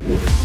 We'll